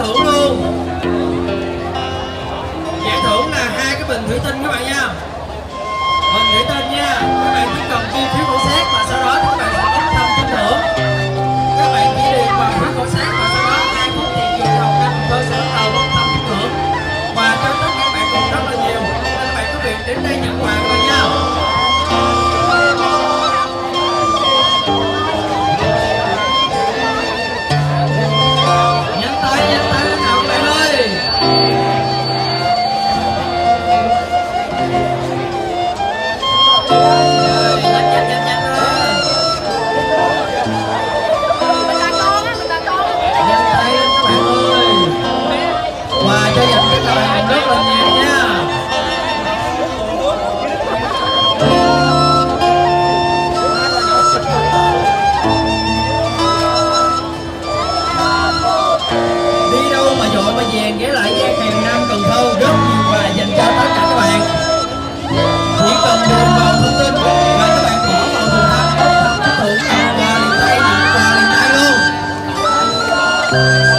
thưởng luôn. Giải thưởng là hai cái bình thủy tinh các bạn nha.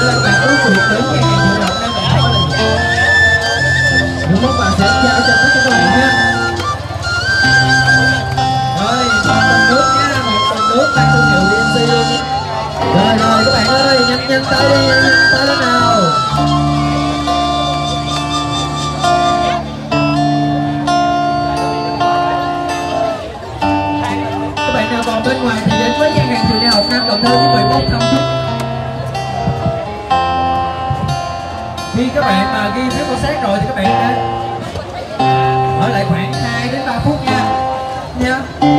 lên và cuối cùng đến nhà hàng hội đồng đang ở lần những món quà sẽ trao cho tất các bạn nhé rồi một phần nước nhé một phần nước ban thương hiệu DMC luôn rồi rồi các bạn ơi, nhanh nhanh tới đi, nhanh tay đó nào. bạn mà ghi nếu con sát rồi thì các bạn ở lại khoảng 2 đến 3 phút nha. Nha.